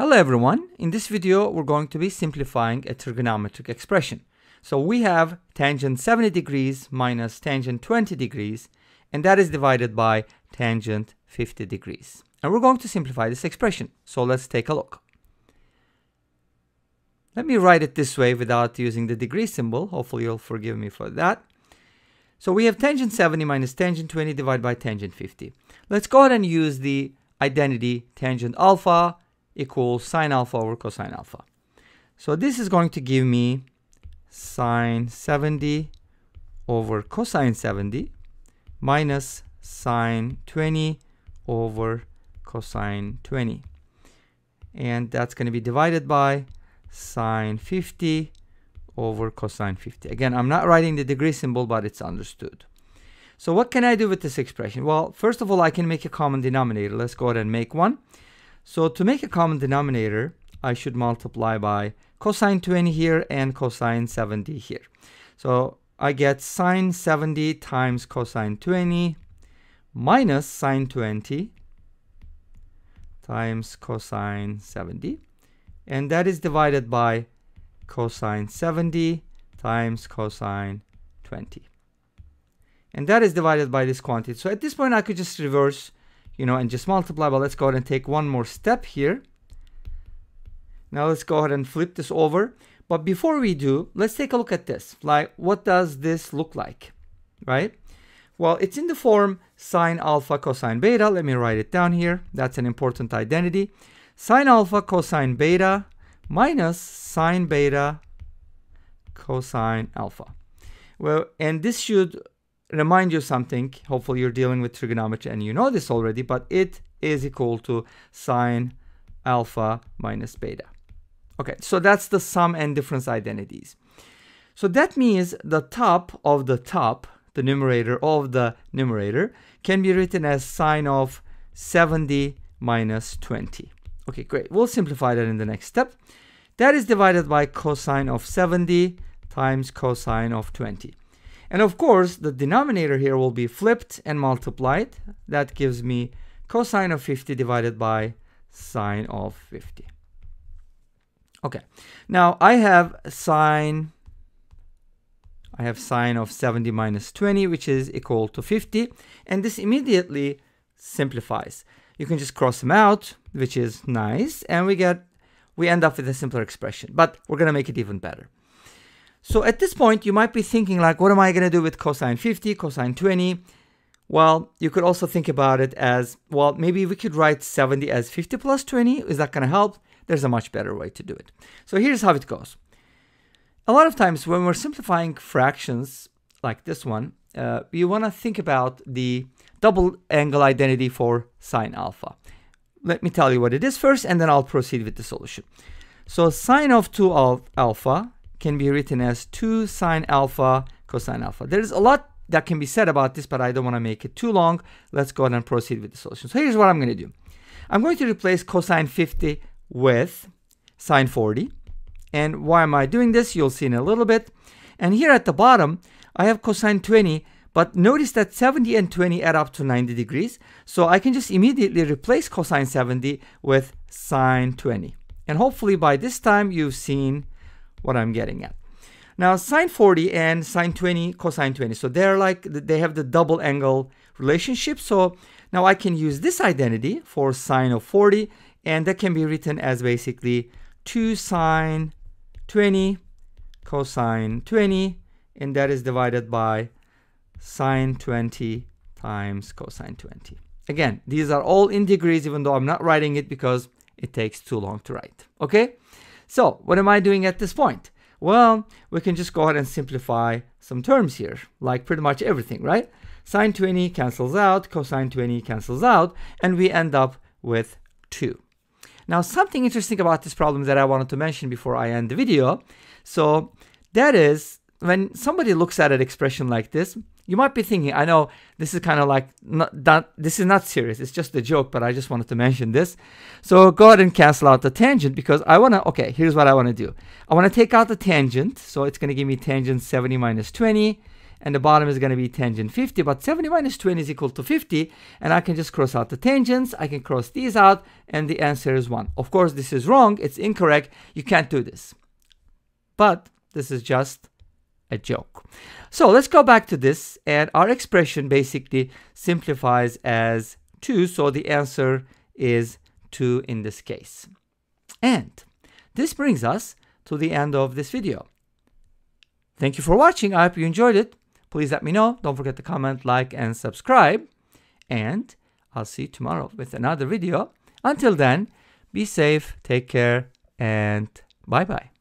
Hello everyone, in this video we're going to be simplifying a trigonometric expression. So we have tangent 70 degrees minus tangent 20 degrees and that is divided by tangent 50 degrees. And we're going to simplify this expression. So let's take a look. Let me write it this way without using the degree symbol. Hopefully you'll forgive me for that. So we have tangent 70 minus tangent 20 divided by tangent 50. Let's go ahead and use the identity tangent alpha equals sine alpha over cosine alpha. So this is going to give me sine 70 over cosine 70 minus sine 20 over cosine 20. And that's going to be divided by sine 50 over cosine 50. Again, I'm not writing the degree symbol, but it's understood. So what can I do with this expression? Well, first of all, I can make a common denominator. Let's go ahead and make one. So to make a common denominator, I should multiply by cosine 20 here and cosine 70 here. So I get sine 70 times cosine 20 minus sine 20 times cosine 70. And that is divided by cosine 70 times cosine 20. And that is divided by this quantity. So at this point, I could just reverse you know, and just multiply. But let's go ahead and take one more step here. Now let's go ahead and flip this over. But before we do, let's take a look at this. Like, what does this look like, right? Well, it's in the form sine alpha cosine beta. Let me write it down here. That's an important identity. Sine alpha cosine beta minus sine beta cosine alpha. Well, and this should remind you something. Hopefully you're dealing with trigonometry and you know this already, but it is equal to sine alpha minus beta. Okay, so that's the sum and difference identities. So that means the top of the top, the numerator of the numerator, can be written as sine of 70 minus 20. Okay, great. We'll simplify that in the next step. That is divided by cosine of 70 times cosine of 20. And of course, the denominator here will be flipped and multiplied. That gives me cosine of 50 divided by sine of 50. Okay, now I have sine, I have sine of 70 minus 20, which is equal to 50. And this immediately simplifies. You can just cross them out, which is nice. And we get, we end up with a simpler expression, but we're gonna make it even better. So at this point, you might be thinking like, what am I going to do with cosine 50, cosine 20? Well, you could also think about it as, well, maybe we could write 70 as 50 plus 20. Is that going to help? There's a much better way to do it. So here's how it goes. A lot of times when we're simplifying fractions like this one, uh, you want to think about the double angle identity for sine alpha. Let me tell you what it is first, and then I'll proceed with the solution. So sine of 2 of alpha can be written as 2 sine alpha cosine alpha. There's a lot that can be said about this, but I don't want to make it too long. Let's go ahead and proceed with the solution. So here's what I'm going to do. I'm going to replace cosine 50 with sine 40. And why am I doing this? You'll see in a little bit. And here at the bottom, I have cosine 20, but notice that 70 and 20 add up to 90 degrees. So I can just immediately replace cosine 70 with sine 20. And hopefully by this time you've seen what I'm getting at. Now sine 40 and sine 20 cosine 20. So they're like, they have the double angle relationship. So now I can use this identity for sine of 40 and that can be written as basically 2 sine 20 cosine 20 and that is divided by sine 20 times cosine 20. Again, these are all in degrees even though I'm not writing it because it takes too long to write. Okay? So what am I doing at this point? Well, we can just go ahead and simplify some terms here, like pretty much everything, right? Sine 20 cancels out, cosine 20 cancels out, and we end up with 2. Now, something interesting about this problem that I wanted to mention before I end the video. So that is, when somebody looks at an expression like this, you might be thinking, I know this is kind of like, not, that, this is not serious, it's just a joke, but I just wanted to mention this. So go ahead and cancel out the tangent because I want to, okay, here's what I want to do. I want to take out the tangent, so it's going to give me tangent 70 minus 20, and the bottom is going to be tangent 50, but 70 minus 20 is equal to 50, and I can just cross out the tangents, I can cross these out, and the answer is 1. Of course, this is wrong, it's incorrect, you can't do this. But this is just a joke. So let's go back to this, and our expression basically simplifies as 2, so the answer is 2 in this case. And this brings us to the end of this video. Thank you for watching. I hope you enjoyed it. Please let me know. Don't forget to comment, like, and subscribe. And I'll see you tomorrow with another video. Until then, be safe, take care, and bye bye.